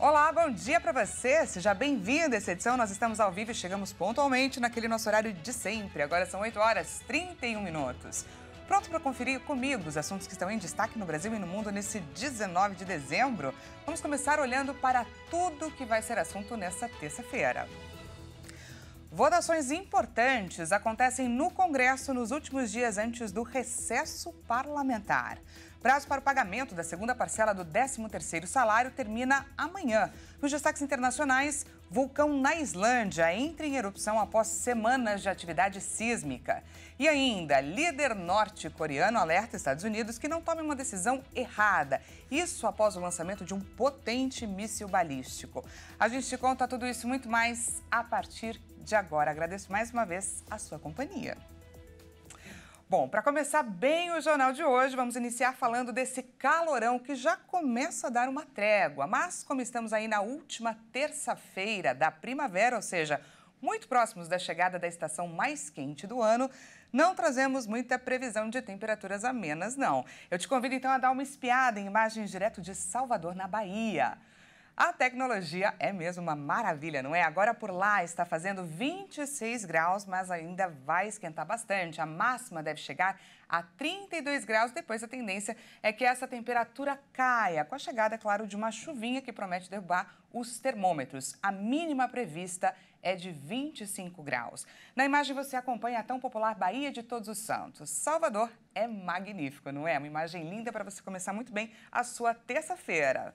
Olá, bom dia para você. Seja bem-vindo a essa edição. Nós estamos ao vivo e chegamos pontualmente naquele nosso horário de sempre. Agora são 8 horas 31 minutos. Pronto para conferir comigo os assuntos que estão em destaque no Brasil e no mundo nesse 19 de dezembro? Vamos começar olhando para tudo que vai ser assunto nessa terça-feira. Votações importantes acontecem no Congresso nos últimos dias antes do recesso parlamentar. Prazo para o pagamento da segunda parcela do 13º salário termina amanhã. Nos destaques internacionais, vulcão na Islândia entra em erupção após semanas de atividade sísmica. E ainda, líder norte-coreano alerta Estados Unidos que não tome uma decisão errada. Isso após o lançamento de um potente míssil balístico. A gente te conta tudo isso e muito mais a partir de agora. Agradeço mais uma vez a sua companhia. Bom, para começar bem o jornal de hoje, vamos iniciar falando desse calorão que já começa a dar uma trégua. Mas, como estamos aí na última terça-feira da primavera, ou seja, muito próximos da chegada da estação mais quente do ano, não trazemos muita previsão de temperaturas amenas, não. Eu te convido então a dar uma espiada em imagens direto de Salvador, na Bahia. A tecnologia é mesmo uma maravilha, não é? Agora por lá está fazendo 26 graus, mas ainda vai esquentar bastante. A máxima deve chegar a 32 graus. Depois a tendência é que essa temperatura caia, com a chegada, é claro, de uma chuvinha que promete derrubar os termômetros. A mínima prevista é de 25 graus. Na imagem você acompanha a tão popular Bahia de Todos os Santos. Salvador é magnífico, não é? Uma imagem linda para você começar muito bem a sua terça-feira.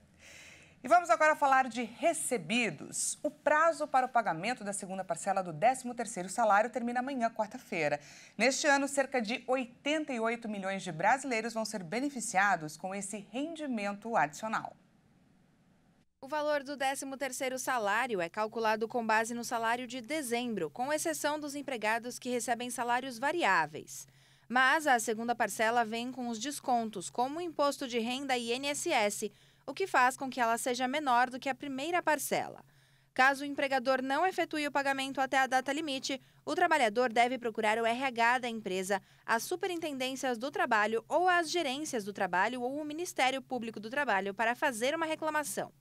E vamos agora falar de recebidos. O prazo para o pagamento da segunda parcela do 13º salário termina amanhã, quarta-feira. Neste ano, cerca de 88 milhões de brasileiros vão ser beneficiados com esse rendimento adicional. O valor do 13º salário é calculado com base no salário de dezembro, com exceção dos empregados que recebem salários variáveis. Mas a segunda parcela vem com os descontos, como o imposto de renda e INSS, o que faz com que ela seja menor do que a primeira parcela. Caso o empregador não efetue o pagamento até a data limite, o trabalhador deve procurar o RH da empresa, as superintendências do trabalho ou as gerências do trabalho ou o Ministério Público do Trabalho para fazer uma reclamação.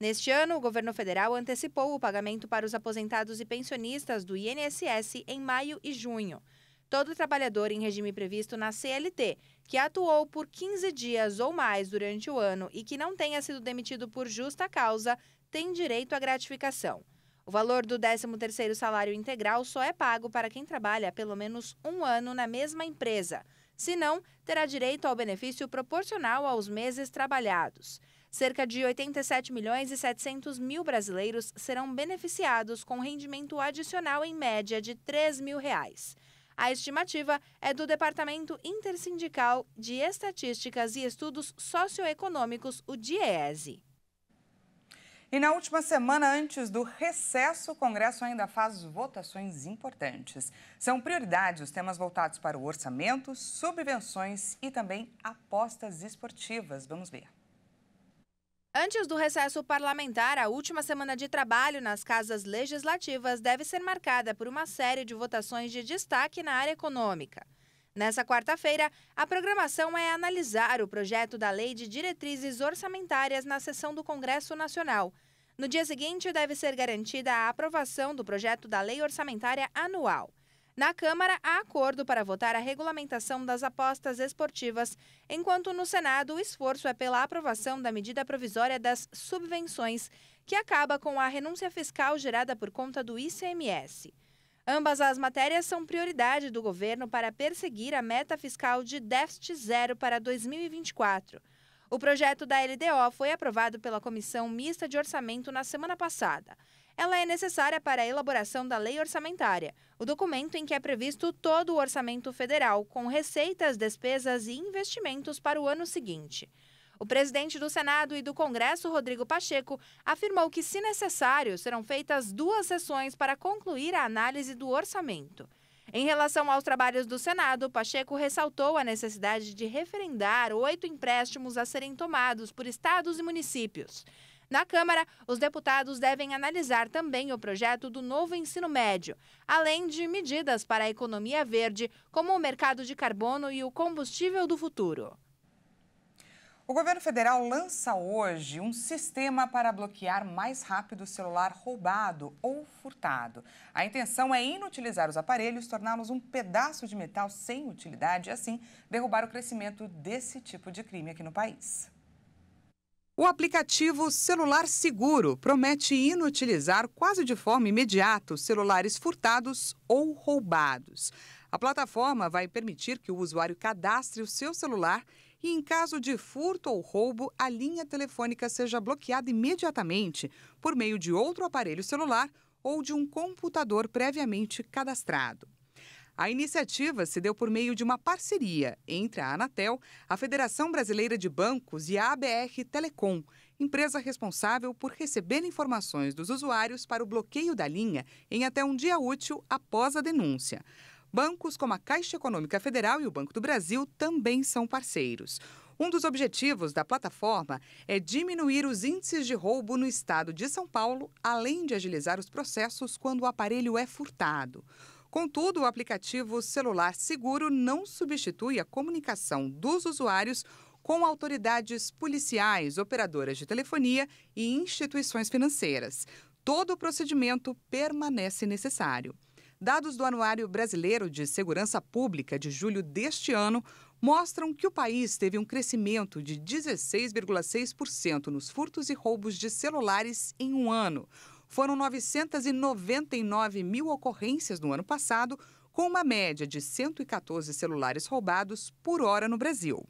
Neste ano, o governo federal antecipou o pagamento para os aposentados e pensionistas do INSS em maio e junho. Todo trabalhador em regime previsto na CLT, que atuou por 15 dias ou mais durante o ano e que não tenha sido demitido por justa causa, tem direito à gratificação. O valor do 13º salário integral só é pago para quem trabalha pelo menos um ano na mesma empresa. Se não, terá direito ao benefício proporcional aos meses trabalhados. Cerca de 87 milhões e 700 mil brasileiros serão beneficiados com rendimento adicional em média de 3 mil reais. A estimativa é do Departamento Intersindical de Estatísticas e Estudos Socioeconômicos, o DIEESE. E na última semana, antes do recesso, o Congresso ainda faz votações importantes. São prioridades os temas voltados para o orçamento, subvenções e também apostas esportivas. Vamos ver. Antes do recesso parlamentar, a última semana de trabalho nas casas legislativas deve ser marcada por uma série de votações de destaque na área econômica. Nessa quarta-feira, a programação é analisar o projeto da Lei de Diretrizes Orçamentárias na sessão do Congresso Nacional. No dia seguinte, deve ser garantida a aprovação do projeto da Lei Orçamentária Anual. Na Câmara, há acordo para votar a regulamentação das apostas esportivas, enquanto no Senado o esforço é pela aprovação da medida provisória das subvenções, que acaba com a renúncia fiscal gerada por conta do ICMS. Ambas as matérias são prioridade do governo para perseguir a meta fiscal de déficit zero para 2024. O projeto da LDO foi aprovado pela Comissão Mista de Orçamento na semana passada. Ela é necessária para a elaboração da lei orçamentária, o documento em que é previsto todo o orçamento federal, com receitas, despesas e investimentos para o ano seguinte. O presidente do Senado e do Congresso, Rodrigo Pacheco, afirmou que, se necessário, serão feitas duas sessões para concluir a análise do orçamento. Em relação aos trabalhos do Senado, Pacheco ressaltou a necessidade de referendar oito empréstimos a serem tomados por estados e municípios. Na Câmara, os deputados devem analisar também o projeto do novo ensino médio, além de medidas para a economia verde, como o mercado de carbono e o combustível do futuro. O governo federal lança hoje um sistema para bloquear mais rápido o celular roubado ou furtado. A intenção é inutilizar os aparelhos, torná-los um pedaço de metal sem utilidade e, assim, derrubar o crescimento desse tipo de crime aqui no país. O aplicativo Celular Seguro promete inutilizar quase de forma imediata celulares furtados ou roubados. A plataforma vai permitir que o usuário cadastre o seu celular e, em caso de furto ou roubo, a linha telefônica seja bloqueada imediatamente por meio de outro aparelho celular ou de um computador previamente cadastrado. A iniciativa se deu por meio de uma parceria entre a Anatel, a Federação Brasileira de Bancos e a ABR Telecom, empresa responsável por receber informações dos usuários para o bloqueio da linha em até um dia útil após a denúncia. Bancos como a Caixa Econômica Federal e o Banco do Brasil também são parceiros. Um dos objetivos da plataforma é diminuir os índices de roubo no estado de São Paulo, além de agilizar os processos quando o aparelho é furtado. Contudo, o aplicativo Celular Seguro não substitui a comunicação dos usuários com autoridades policiais, operadoras de telefonia e instituições financeiras. Todo o procedimento permanece necessário. Dados do Anuário Brasileiro de Segurança Pública de julho deste ano mostram que o país teve um crescimento de 16,6% nos furtos e roubos de celulares em um ano, foram 999 mil ocorrências no ano passado, com uma média de 114 celulares roubados por hora no Brasil.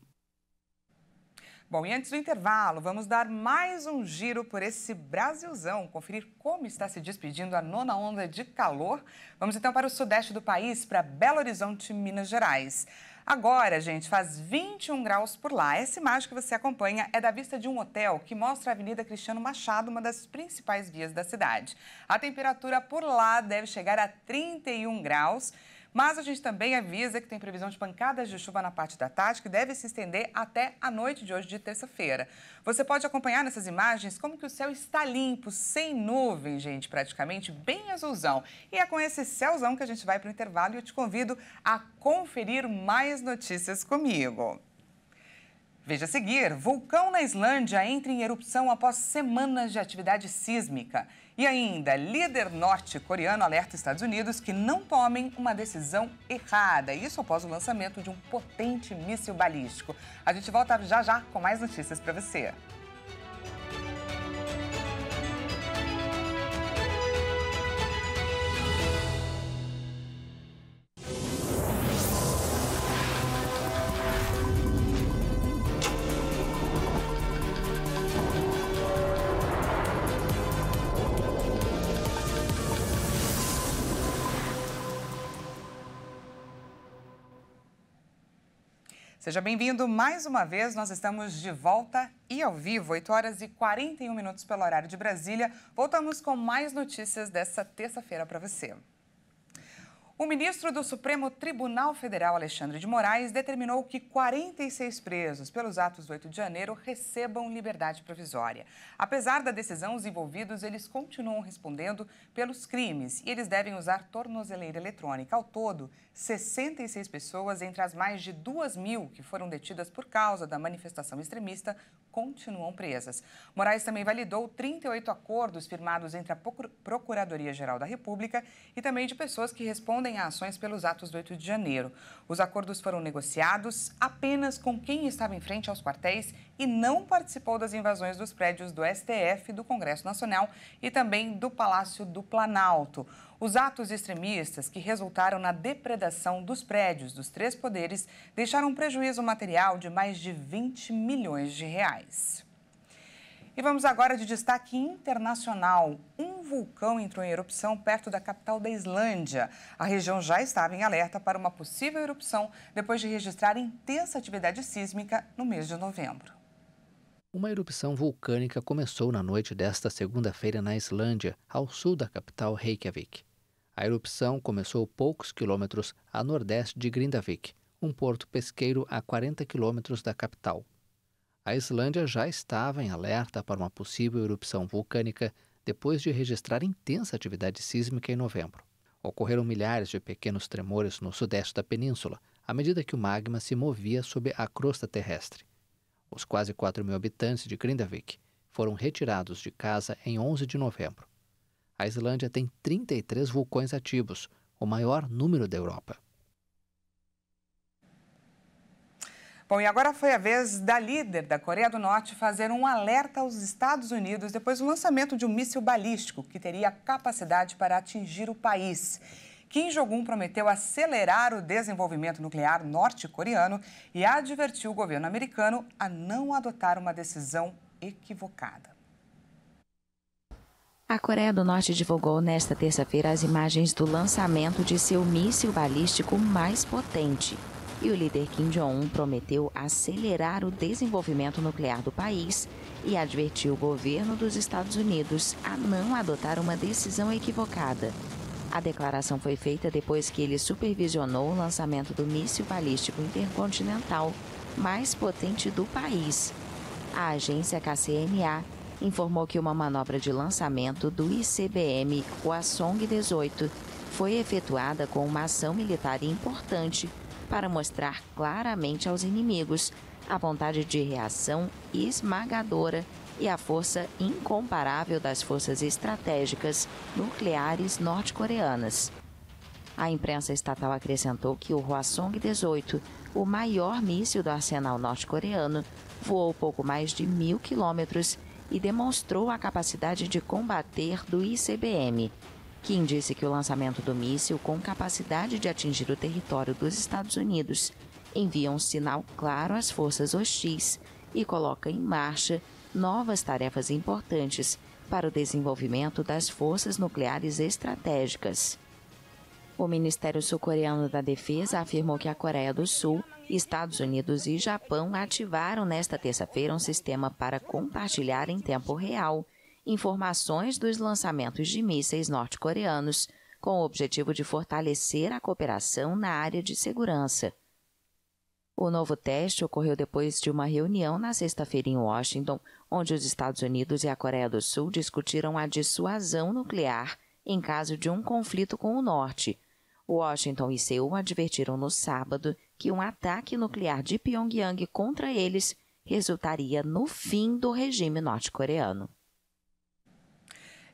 Bom, e antes do intervalo, vamos dar mais um giro por esse Brasilzão, conferir como está se despedindo a nona onda de calor. Vamos então para o sudeste do país, para Belo Horizonte, Minas Gerais. Agora, gente, faz 21 graus por lá. Essa imagem que você acompanha é da vista de um hotel que mostra a Avenida Cristiano Machado, uma das principais vias da cidade. A temperatura por lá deve chegar a 31 graus. Mas a gente também avisa que tem previsão de pancadas de chuva na parte da tarde, que deve se estender até a noite de hoje, de terça-feira. Você pode acompanhar nessas imagens como que o céu está limpo, sem nuvens, gente, praticamente bem azulzão. E é com esse céuzão que a gente vai para o intervalo e eu te convido a conferir mais notícias comigo. Veja a seguir: vulcão na Islândia entra em erupção após semanas de atividade sísmica. E ainda, líder norte-coreano alerta Estados Unidos que não tomem uma decisão errada. Isso após o lançamento de um potente míssil balístico. A gente volta já já com mais notícias para você. Seja bem-vindo mais uma vez. Nós estamos de volta e ao vivo, 8 horas e 41 minutos pelo horário de Brasília. Voltamos com mais notícias dessa terça-feira para você. O ministro do Supremo Tribunal Federal, Alexandre de Moraes, determinou que 46 presos pelos atos do 8 de janeiro recebam liberdade provisória. Apesar da decisão, os envolvidos eles continuam respondendo pelos crimes e eles devem usar tornozeleira eletrônica. Ao todo, 66 pessoas, entre as mais de 2 mil que foram detidas por causa da manifestação extremista, continuam presas. Moraes também validou 38 acordos firmados entre a Procuradoria-Geral da República e também de pessoas que respondem ações pelos atos do 8 de janeiro. Os acordos foram negociados apenas com quem estava em frente aos quartéis e não participou das invasões dos prédios do STF, do Congresso Nacional e também do Palácio do Planalto. Os atos extremistas que resultaram na depredação dos prédios dos três poderes deixaram um prejuízo material de mais de 20 milhões de reais. E vamos agora de destaque internacional. Um vulcão entrou em erupção perto da capital da Islândia. A região já estava em alerta para uma possível erupção depois de registrar intensa atividade sísmica no mês de novembro. Uma erupção vulcânica começou na noite desta segunda-feira na Islândia, ao sul da capital Reykjavik. A erupção começou poucos quilômetros a nordeste de Grindavik, um porto pesqueiro a 40 quilômetros da capital. A Islândia já estava em alerta para uma possível erupção vulcânica depois de registrar intensa atividade sísmica em novembro. Ocorreram milhares de pequenos tremores no sudeste da península, à medida que o magma se movia sob a crosta terrestre. Os quase 4 mil habitantes de Grindavik foram retirados de casa em 11 de novembro. A Islândia tem 33 vulcões ativos, o maior número da Europa. Bom, e agora foi a vez da líder da Coreia do Norte fazer um alerta aos Estados Unidos depois do lançamento de um míssil balístico que teria capacidade para atingir o país. Kim Jong-un prometeu acelerar o desenvolvimento nuclear norte-coreano e advertiu o governo americano a não adotar uma decisão equivocada. A Coreia do Norte divulgou nesta terça-feira as imagens do lançamento de seu míssil balístico mais potente. E o líder Kim Jong-un prometeu acelerar o desenvolvimento nuclear do país e advertiu o governo dos Estados Unidos a não adotar uma decisão equivocada. A declaração foi feita depois que ele supervisionou o lançamento do míssil balístico intercontinental mais potente do país. A agência KCNA informou que uma manobra de lançamento do ICBM Hwasong-18 foi efetuada com uma ação militar importante para mostrar claramente aos inimigos a vontade de reação esmagadora e a força incomparável das forças estratégicas nucleares norte-coreanas. A imprensa estatal acrescentou que o Hwasong-18, o maior míssil do arsenal norte-coreano, voou pouco mais de mil quilômetros e demonstrou a capacidade de combater do ICBM. Kim disse que o lançamento do míssil, com capacidade de atingir o território dos Estados Unidos, envia um sinal claro às forças hostis e coloca em marcha novas tarefas importantes para o desenvolvimento das forças nucleares estratégicas. O Ministério Sul-Coreano da Defesa afirmou que a Coreia do Sul, Estados Unidos e Japão ativaram nesta terça-feira um sistema para compartilhar em tempo real informações dos lançamentos de mísseis norte-coreanos, com o objetivo de fortalecer a cooperação na área de segurança. O novo teste ocorreu depois de uma reunião na sexta-feira em Washington, onde os Estados Unidos e a Coreia do Sul discutiram a dissuasão nuclear em caso de um conflito com o Norte. Washington e Seul advertiram no sábado que um ataque nuclear de Pyongyang contra eles resultaria no fim do regime norte-coreano.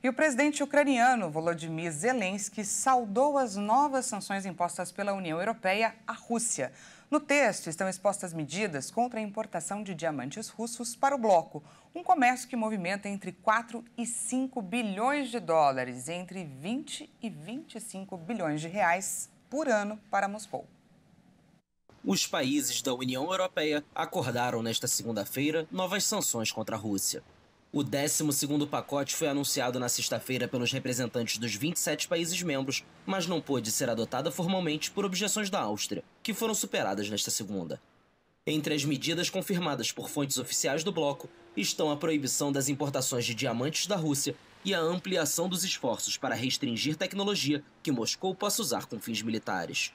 E o presidente ucraniano Volodymyr Zelensky saudou as novas sanções impostas pela União Europeia à Rússia. No texto estão expostas medidas contra a importação de diamantes russos para o bloco, um comércio que movimenta entre 4 e 5 bilhões de dólares, entre 20 e 25 bilhões de reais por ano para Moscou. Os países da União Europeia acordaram nesta segunda-feira novas sanções contra a Rússia. O 12º pacote foi anunciado na sexta-feira pelos representantes dos 27 países membros, mas não pôde ser adotado formalmente por objeções da Áustria, que foram superadas nesta segunda. Entre as medidas confirmadas por fontes oficiais do bloco estão a proibição das importações de diamantes da Rússia e a ampliação dos esforços para restringir tecnologia que Moscou possa usar com fins militares.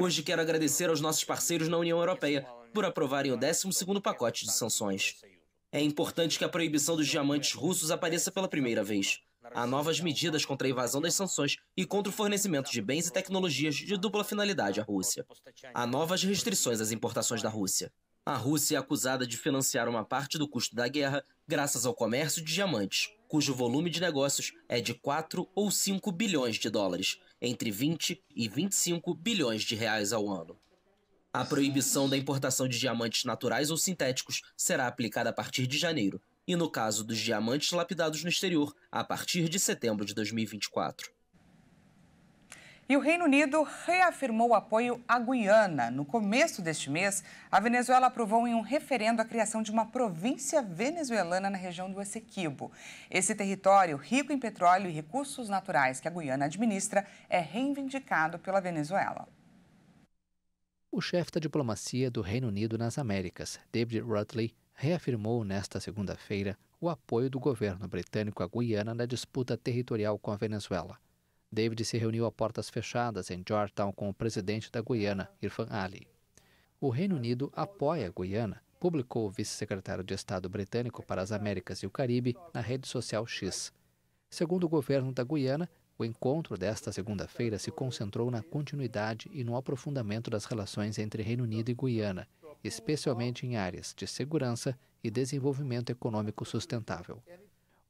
Hoje quero agradecer aos nossos parceiros na União Europeia por aprovarem o 12º pacote de sanções. É importante que a proibição dos diamantes russos apareça pela primeira vez. Há novas medidas contra a invasão das sanções e contra o fornecimento de bens e tecnologias de dupla finalidade à Rússia. Há novas restrições às importações da Rússia. A Rússia é acusada de financiar uma parte do custo da guerra graças ao comércio de diamantes, cujo volume de negócios é de 4 ou 5 bilhões de dólares, entre 20 e 25 bilhões de reais ao ano. A proibição da importação de diamantes naturais ou sintéticos será aplicada a partir de janeiro, e no caso dos diamantes lapidados no exterior, a partir de setembro de 2024. E o Reino Unido reafirmou o apoio à Guiana. No começo deste mês, a Venezuela aprovou em um referendo a criação de uma província venezuelana na região do Essequibo. Esse território, rico em petróleo e recursos naturais que a Guiana administra, é reivindicado pela Venezuela. O chefe da diplomacia do Reino Unido nas Américas, David Rutley, reafirmou nesta segunda-feira o apoio do governo britânico à Guiana na disputa territorial com a Venezuela. David se reuniu a portas fechadas em Georgetown com o presidente da Guiana, Irfan Ali. O Reino Unido apoia a Guiana, publicou o vice-secretário de Estado britânico para as Américas e o Caribe na rede social X. Segundo o governo da Guiana, O encontro desta segunda-feira se concentrou na continuidade e no aprofundamento das relações entre Reino Unido e Guiana, especialmente em áreas de segurança e desenvolvimento econômico sustentável.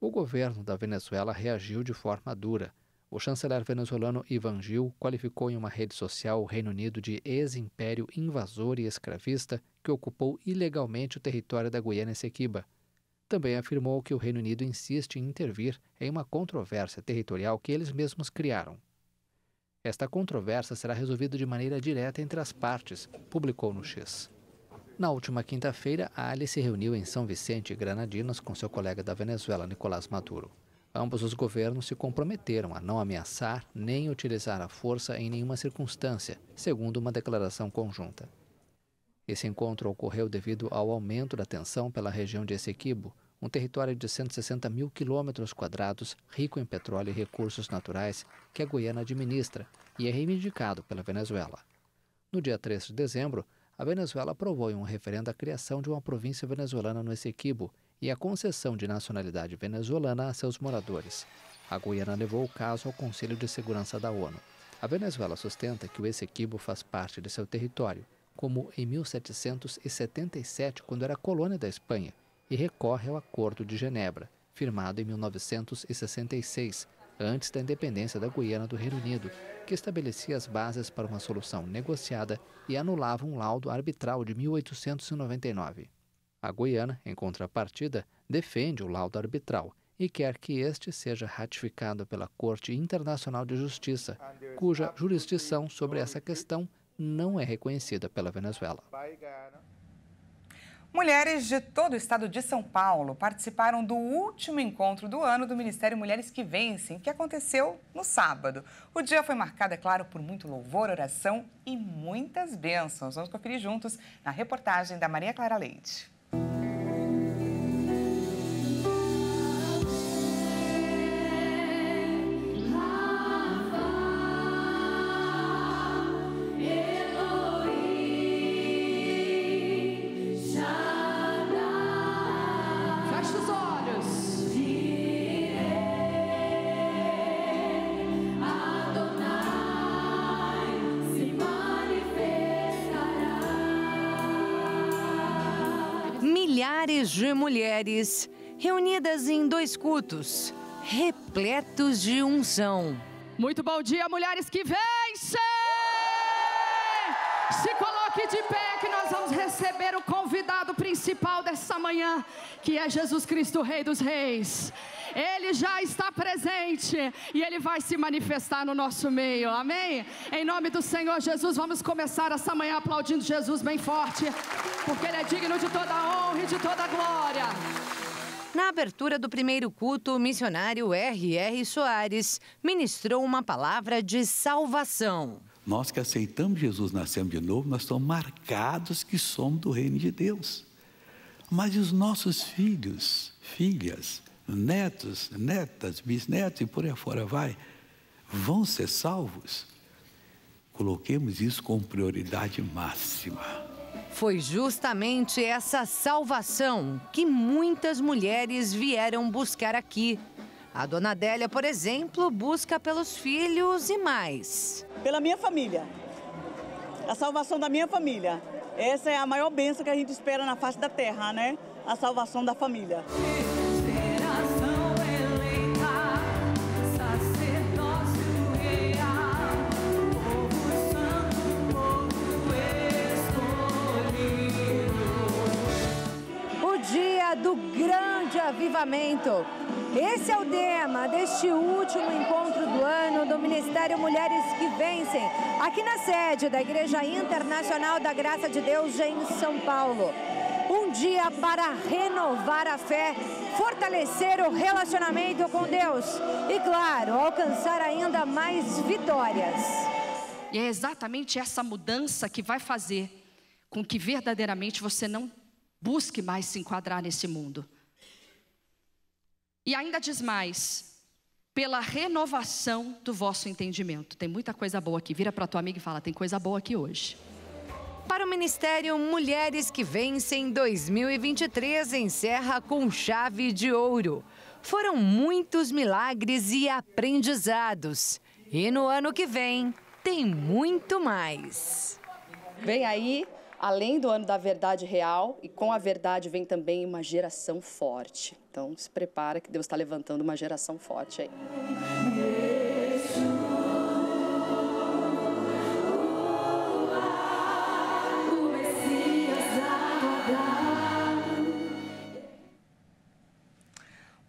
O governo da Venezuela reagiu de forma dura. O chanceler venezuelano Ivan Gil qualificou em uma rede social o Reino Unido de ex-império invasor e escravista que ocupou ilegalmente o território da Guiana Essequiba. Também afirmou que o Reino Unido insiste em intervir em uma controvérsia territorial que eles mesmos criaram. Esta controvérsia será resolvida de maneira direta entre as partes, publicou no X. Na última quinta-feira, Ali se reuniu em São Vicente e Granadinas com seu colega da Venezuela, Nicolás Maduro. Ambos os governos se comprometeram a não ameaçar nem utilizar a força em nenhuma circunstância, segundo uma declaração conjunta. Esse encontro ocorreu devido ao aumento da tensão pela região de Essequibo, um território de 160 mil quilômetros quadrados, rico em petróleo e recursos naturais, que a Guiana administra e é reivindicado pela Venezuela. No dia 3 de dezembro, a Venezuela aprovou em um referendo a criação de uma província venezuelana no Essequibo e a concessão de nacionalidade venezuelana a seus moradores. A Guiana levou o caso ao Conselho de Segurança da ONU. A Venezuela sustenta que o Essequibo faz parte de seu território, como em 1777, quando era colônia da Espanha, e recorre ao Acordo de Genebra, firmado em 1966, antes da independência da Guiana do Reino Unido, que estabelecia as bases para uma solução negociada e anulava um laudo arbitral de 1899. A Guiana, em contrapartida, defende o laudo arbitral e quer que este seja ratificado pela Corte Internacional de Justiça, cuja jurisdição sobre essa questão não é reconhecida pela Venezuela. Mulheres de todo o estado de São Paulo participaram do último encontro do ano do Ministério Mulheres que Vencem, que aconteceu no sábado. O dia foi marcado, é claro, por muito louvor, oração e muitas bênçãos. Vamos conferir juntos na reportagem da Maria Clara Leite. Mulheres reunidas em dois cultos, repletos de unção. Muito bom dia, mulheres que vencem! Se coloque de pé que nós vamos receber o convidado principal dessa manhã, que é Jesus Cristo, Rei dos Reis. Ele já está presente e ele vai se manifestar no nosso meio. Amém? Em nome do Senhor Jesus, vamos começar essa manhã aplaudindo Jesus bem forte, porque ele é digno de toda honra e de toda glória. Na abertura do primeiro culto, o missionário R.R. Soares ministrou uma palavra de salvação. Nós que aceitamos Jesus nascendo de novo, nós estamos marcados que somos do reino de Deus. Mas e os nossos filhos, filhas, netos, netas, bisnetos e por aí fora vai, vão ser salvos? Coloquemos isso como prioridade máxima. Foi justamente essa salvação que muitas mulheres vieram buscar aqui. A dona Adélia, por exemplo, busca pelos filhos e mais. Pela minha família. A salvação da minha família. Essa é a maior bênção que a gente espera na face da terra, né? A salvação da família. Do grande avivamento. Esse é o tema deste último encontro do ano do Ministério Mulheres que Vencem, aqui na sede da Igreja Internacional da Graça de Deus em São Paulo. Um dia para renovar a fé, fortalecer o relacionamento com Deus e, claro, alcançar ainda mais vitórias. E é exatamente essa mudança que vai fazer com que verdadeiramente você não Busque mais se enquadrar nesse mundo. E ainda diz mais, pela renovação do vosso entendimento. Tem muita coisa boa aqui. Vira para tua amiga e fala: tem coisa boa aqui hoje. Para o Ministério Mulheres que Vencem 2023 encerra com chave de ouro. Foram muitos milagres e aprendizados. E no ano que vem tem muito mais. Vem aí, além do ano da verdade real, e com a verdade vem também uma geração forte. Então se prepara que Deus está levantando uma geração forte aí.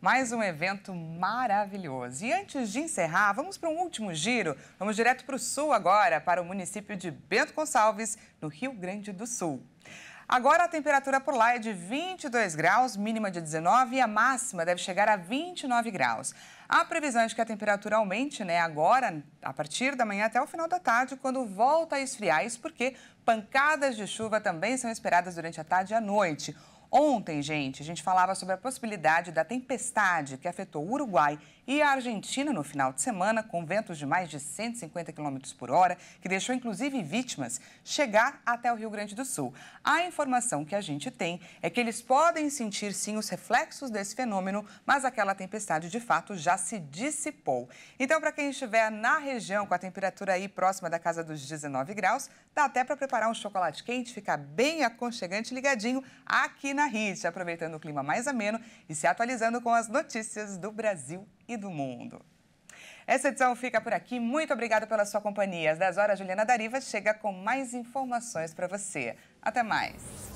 Mais um evento maravilhoso. E antes de encerrar, vamos para um último giro. Vamos direto para o sul agora, para o município de Bento Gonçalves, no Rio Grande do Sul. Agora a temperatura por lá é de 22 graus, mínima de 19 e a máxima deve chegar a 29 graus. A previsão é de que a temperatura aumente, né, agora, a partir da manhã até o final da tarde, quando volta a esfriar. Isso porque pancadas de chuva também são esperadas durante a tarde e a noite. Ontem, gente, a gente falava sobre a possibilidade da tempestade que afetou o Uruguai e a Argentina no final de semana, com ventos de mais de 150 km por hora, que deixou inclusive vítimas, chegar até o Rio Grande do Sul. A informação que a gente tem é que eles podem sentir sim os reflexos desse fenômeno, mas aquela tempestade de fato já se dissipou. Então, para quem estiver na região com a temperatura aí próxima da casa dos 19 graus, dá até para preparar um chocolate quente, ficar bem aconchegante ligadinho aqui na RIT, aproveitando o clima mais ameno e se atualizando com as notícias do Brasil e do mundo. Essa edição fica por aqui. Muito obrigada pela sua companhia. Às 10 horas, Juliana Dariva chega com mais informações para você. Até mais.